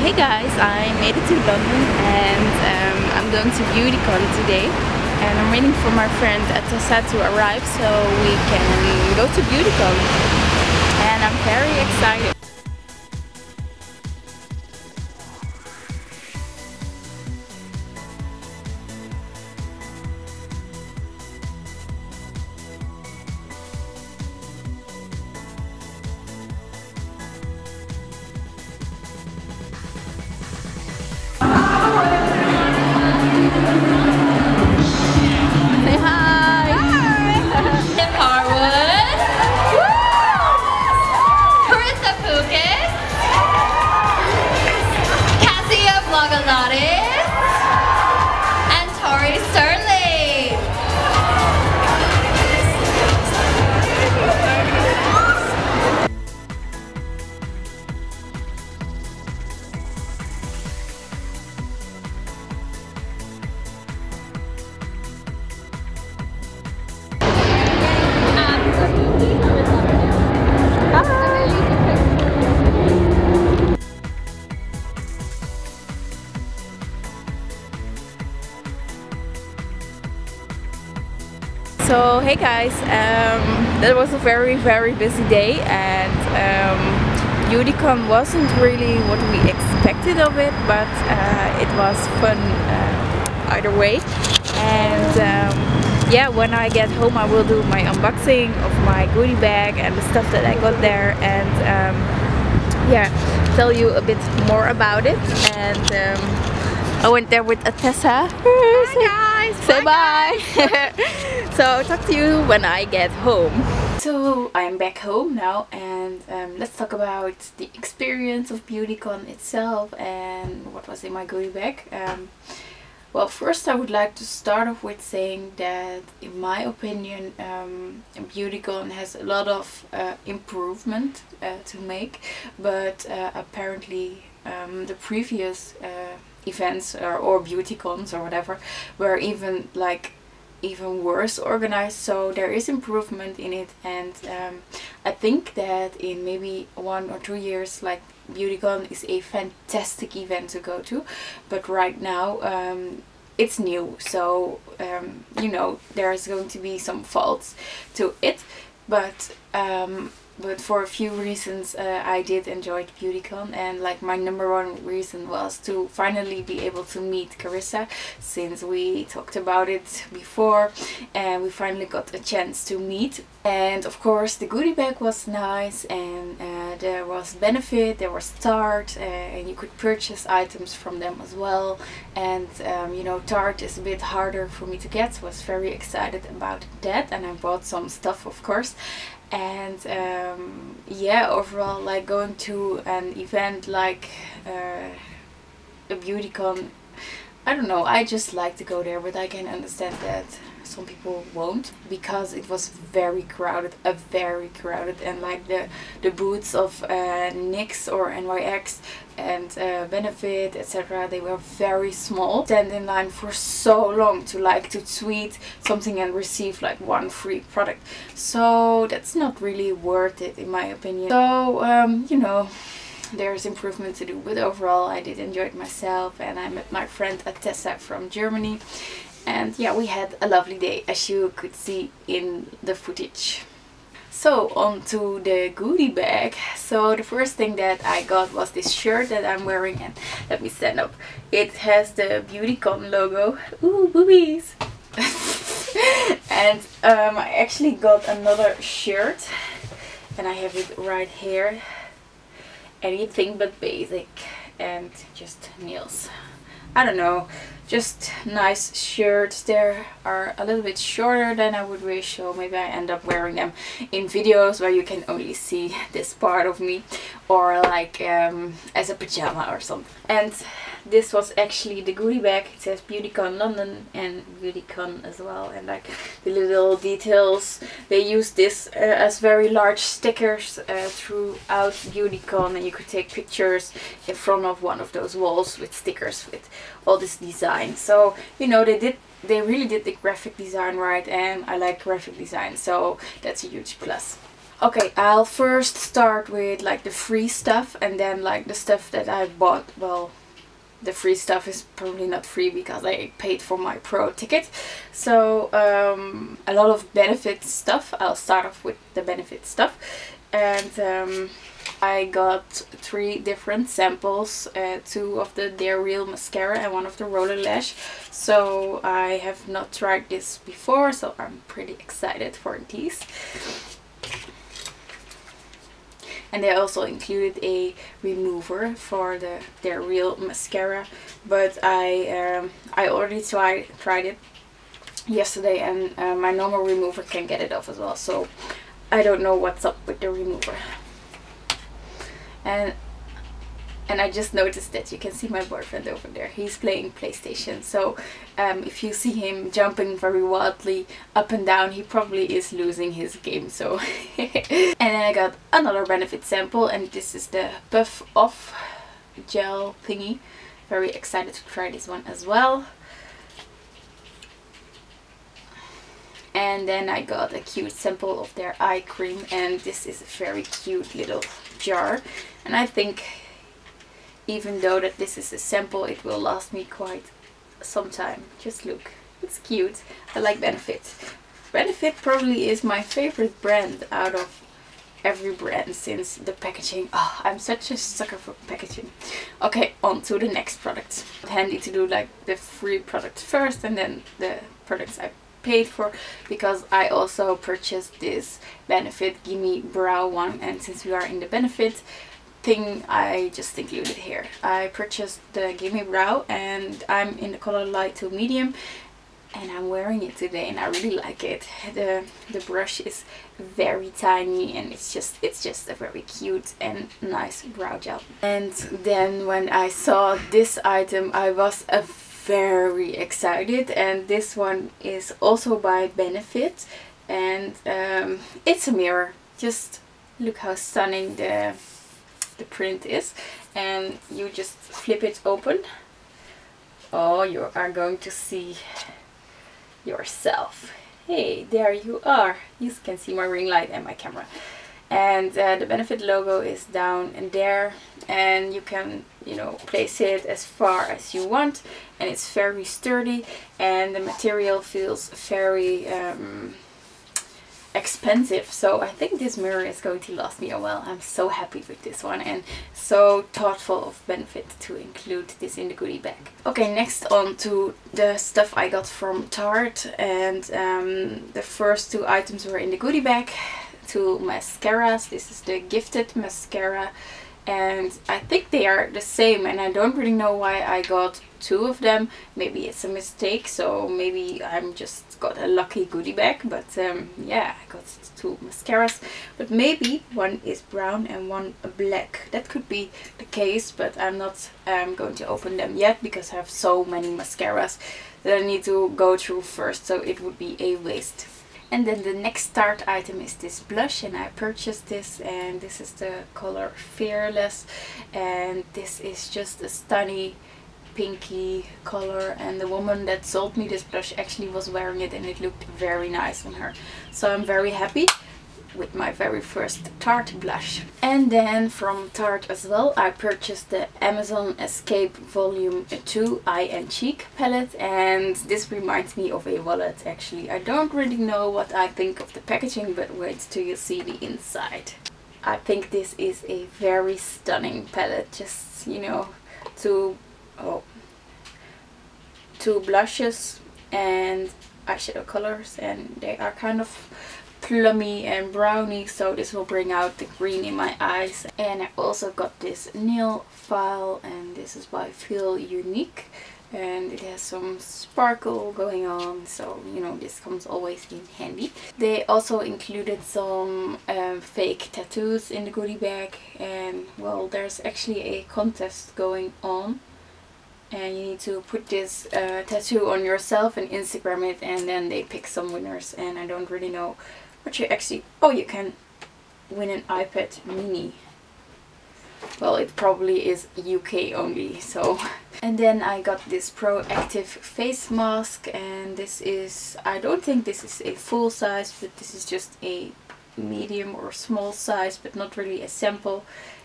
hey guys, I made it to London and um, I'm going to BeautyCon today and I'm waiting for my friend Tessa to arrive so we can go to BeautyCon and I'm very excited. Hey guys, um, that was a very very busy day and um, wasn't really what we expected of it, but uh, it was fun uh, either way. And um, yeah, when I get home, I will do my unboxing of my goodie bag and the stuff that I got there, and um, yeah, tell you a bit more about it. And um, I went there with Atessa. Hi guys! Say bye! so I'll talk to you when I get home. So I'm back home now and um, let's talk about the experience of BeautyCon itself and what was in my goodie bag. Um, well, first I would like to start off with saying that in my opinion um, BeautyCon has a lot of uh, improvement uh, to make but uh, apparently um, the previous uh, events or, or beauty cons or whatever were even like even worse organized. So there is improvement in it. And um, I think that in maybe one or two years like BeautyCon is a fantastic event to go to. But right now um, it's new. So um, you know there's going to be some faults to it. But um, but for a few reasons uh, I did enjoy BeautyCon and like my number one reason was to finally be able to meet Carissa since we talked about it before and we finally got a chance to meet. And of course the goodie bag was nice and uh, there was benefit there was Tarte uh, and you could purchase items from them as well. And um, you know Tarte is a bit harder for me to get so I was very excited about that and I bought some stuff of course. And um, yeah overall like going to an event like uh, a BeautyCon I don't know I just like to go there but I can understand that some people won't because it was very crowded a very crowded and like the the booths of uh, NYX or NYX and uh, Benefit etc they were very small. Stand in line for so long to like to tweet something and receive like one free product. So that's not really worth it in my opinion. So um, you know there's improvement to do but overall I did enjoy it myself and I met my friend Atessa from Germany and yeah we had a lovely day as you could see in the footage. So on to the goodie bag. So the first thing that I got was this shirt that I'm wearing and let me stand up. It has the BeautyCon logo. Ooh boobies. And um, I actually got another shirt and I have it right here. Anything but basic and just nails. I don't know just nice shirts. There are a little bit shorter than I would wish so maybe I end up wearing them in videos where you can only see this part of me or like um, as a pajama or something. And this was actually the goodie bag. It says BeautyCon London and BeautyCon as well and like the little details they use this uh, as very large stickers uh, throughout BeautyCon and you could take pictures in front of one of those walls with stickers with all this design. So you know they did they really did the graphic design right and I like graphic design so that's a huge plus. Okay, I'll first start with like the free stuff and then like the stuff that I bought. Well, the free stuff is probably not free because I paid for my pro ticket. So um, a lot of benefit stuff. I'll start off with the benefit stuff. And um, I got three different samples, uh, two of the They're Real mascara and one of the Roller Lash. So I have not tried this before, so I'm pretty excited for these and they also included a remover for the They're Real mascara. But I um, I already tried tried it yesterday and uh, my normal remover can get it off as well. So I don't know what's up with the remover. And and I just noticed that you can see my boyfriend over there. He's playing PlayStation. So um, if you see him jumping very wildly up and down, he probably is losing his game. So and then I got another benefit sample and this is the Puff Off gel thingy. Very excited to try this one as well. and then I got a cute sample of their eye cream and this is a very cute little jar and I think even though that this is a sample it will last me quite some time. Just look. It's cute. I like Benefit. Benefit probably is my favorite brand out of every brand since the packaging. Oh I'm such a sucker for packaging. Okay on to the next product. Handy to do like the free product first and then the products I paid for because I also purchased this Benefit Gimme Brow one and since we are in the Benefit thing I just included here. I purchased the Gimme Brow and I'm in the color light to medium and I'm wearing it today and I really like it. The the brush is very tiny and it's just it's just a very cute and nice brow gel. And then when I saw this item I was very excited and this one is also by Benefit and um, it's a mirror. Just look how stunning the the print is and you just flip it open. Oh you are going to see yourself. Hey there you are. You can see my ring light and my camera. And uh, the benefit logo is down and there and you can you know place it as far as you want and it's very sturdy and the material feels very um, expensive so I think this mirror is going to last me a while. I'm so happy with this one and so thoughtful of benefit to include this in the goodie bag. Okay next on to the stuff I got from Tarte and um, the first two items were in the goodie bag. Two mascaras. This is the Gifted mascara and I think they are the same and I don't really know why I got two of them. Maybe it's a mistake so maybe I'm just got a lucky goodie bag but um, yeah I got two mascaras. But maybe one is brown and one black. That could be the case but I'm not um, going to open them yet because I have so many mascaras that I need to go through first so it would be a waste and then the next Tarte item is this blush and I purchased this and this is the color Fearless and this is just a stunning pinky color and the woman that sold me this blush actually was wearing it and it looked very nice on her. So I'm very happy with my very first Tarte blush. And then from Tarte as well I purchased the Amazon Escape Volume 2 Eye and Cheek palette and this reminds me of a wallet actually. I don't really know what I think of the packaging but wait till you see the inside. I think this is a very stunning palette just you know to oh two blushes and eyeshadow colors and they are kind of plummy and browny so this will bring out the green in my eyes. And I also got this nail file and this is by Feel Unique. And it has some sparkle going on so you know this comes always in handy. They also included some um, fake tattoos in the goodie bag and well there's actually a contest going on. And you need to put this uh, tattoo on yourself and Instagram it and then they pick some winners and I don't really know what you actually oh you can win an iPad mini. Well it probably is UK only so. And then I got this Proactiv face mask and this is I don't think this is a full size but this is just a medium or small size but not really a sample.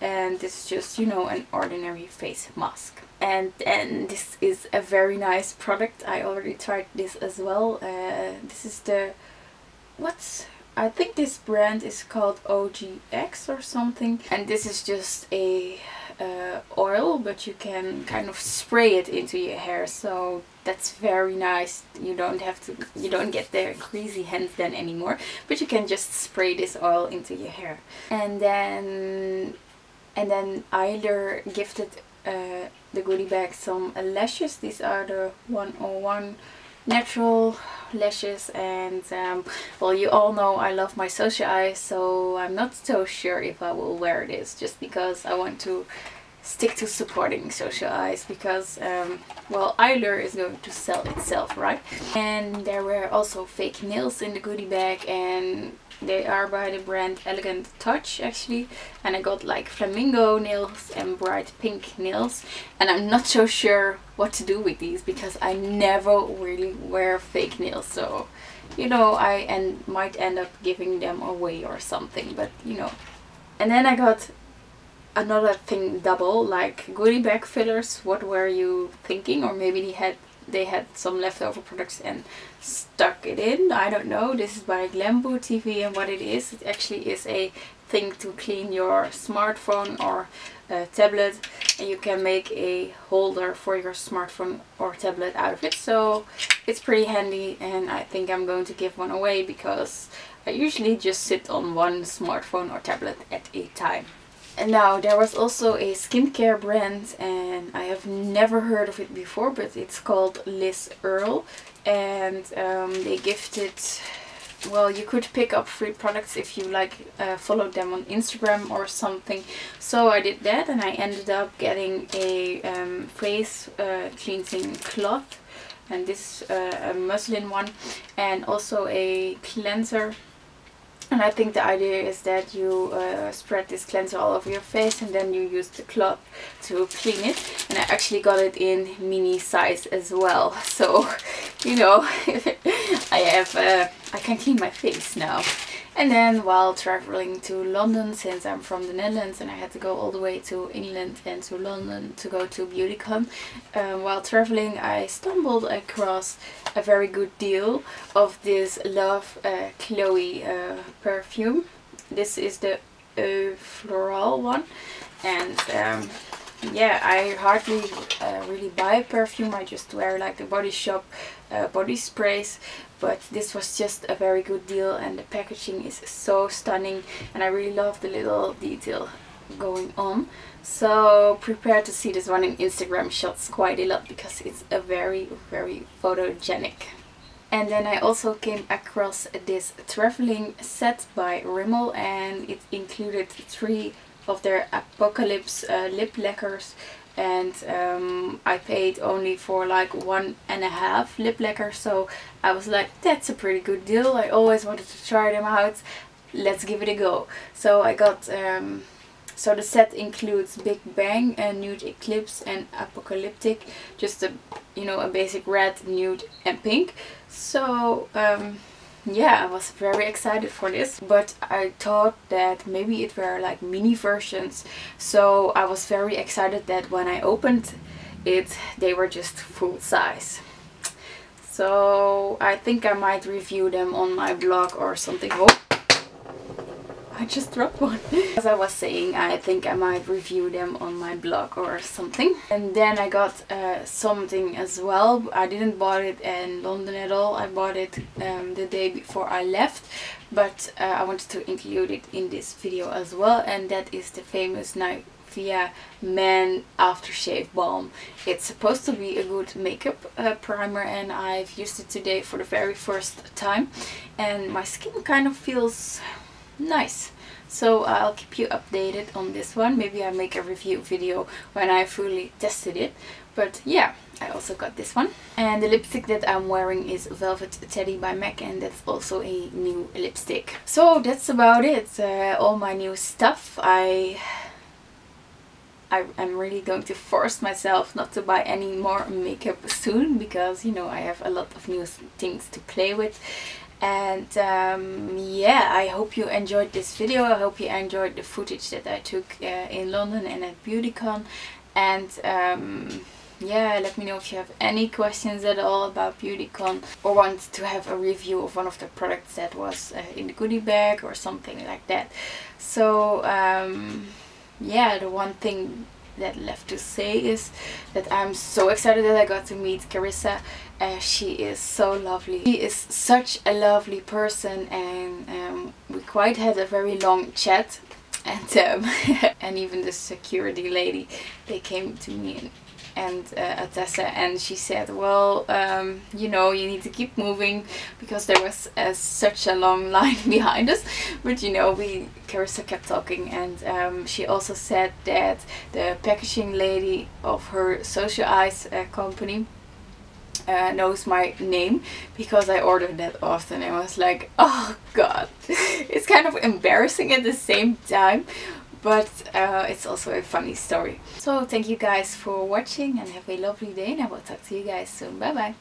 And this is just you know an ordinary face mask. And and this is a very nice product. I already tried this as well. Uh, this is the what's I think this brand is called OGX or something and this is just a uh, oil but you can kind of spray it into your hair so that's very nice. You don't have to you don't get the greasy hands then anymore but you can just spray this oil into your hair. And then and then Eylure gifted uh, the goodie bag some lashes. These are the 101 natural lashes and um, well you all know I love my social eyes so I'm not so sure if I will wear this just because I want to stick to supporting social eyes because um, well Eylure is going to sell itself right? And there were also fake nails in the goodie bag and they are by the brand Elegant Touch actually. And I got like flamingo nails and bright pink nails. And I'm not so sure what to do with these because I never really wear fake nails. So you know I and might end up giving them away or something but you know. And then I got another thing double like goodie bag fillers. What were you thinking? Or maybe they had they had some leftover products and stuck it in. I don't know. This is by Glambo TV and what it is, it actually is a thing to clean your smartphone or uh, tablet and you can make a holder for your smartphone or tablet out of it. So it's pretty handy and I think I'm going to give one away because I usually just sit on one smartphone or tablet at a time. And now there was also a skincare brand and I have never heard of it before but it's called Liz Earle and um, they gifted well you could pick up free products if you like uh, followed them on Instagram or something so I did that and I ended up getting a um, face uh, cleansing cloth and this uh, a muslin one and also a cleanser and I think the idea is that you uh, spread this cleanser all over your face and then you use the cloth to clean it. And I actually got it in mini size as well. So, you know, I have, uh, I can clean my face now. And then while traveling to London, since I'm from the Netherlands and I had to go all the way to England and to London to go to Beautycon, um, while traveling I stumbled across a very good deal of this Love uh, Chloe uh, perfume. This is the uh, floral one and um, yeah I hardly uh, really buy perfume. I just wear like the body shop uh, body sprays. But this was just a very good deal and the packaging is so stunning and I really love the little detail going on. So prepare to see this one in Instagram shots quite a lot because it's a very very photogenic. And then I also came across this traveling set by Rimmel and it included three of their Apocalips uh, lip lacquers and um, I paid only for like one and a half lip lacquer so I was like that's a pretty good deal. I always wanted to try them out. Let's give it a go. So I got um, so the set includes Big Bang and Nude Eclipse and Apocalyptic just a you know a basic red nude and pink. So um, yeah I was very excited for this but I thought that maybe it were like mini versions. So I was very excited that when I opened it they were just full size. So I think I might review them on my blog or something I just dropped one. As I was saying, I think I might review them on my blog or something. And then I got uh, something as well. I didn't bought it in London at all. I bought it um, the day before I left. But uh, I wanted to include it in this video as well. And that is the famous Nivea Men Aftershave Balm. It's supposed to be a good makeup uh, primer and I've used it today for the very first time. And my skin kind of feels nice. So I'll keep you updated on this one. Maybe I make a review video when I fully tested it. But yeah I also got this one. And the lipstick that I'm wearing is Velvet Teddy by MAC and that's also a new lipstick. So that's about it. Uh, all my new stuff. I I, am really going to force myself not to buy any more makeup soon because you know I have a lot of new things to play with and um, yeah I hope you enjoyed this video. I hope you enjoyed the footage that I took uh, in London and at BeautyCon. And um, yeah let me know if you have any questions at all about BeautyCon or want to have a review of one of the products that was uh, in the goodie bag or something like that. So um, yeah the one thing that left to say is that I'm so excited that I got to meet Carissa uh, she is so lovely. She is such a lovely person and um, we quite had a very long chat and um, and even the security lady they came to me and and uh, Atessa and she said well um, you know you need to keep moving because there was uh, such a long line behind us. But you know we Carissa kept talking and um, she also said that the packaging lady of her social eyes uh, company uh, knows my name because I ordered that often. And I was like oh god. It's kind of embarrassing at the same time but uh, it's also a funny story. So thank you guys for watching and have a lovely day and I will talk to you guys soon. Bye bye!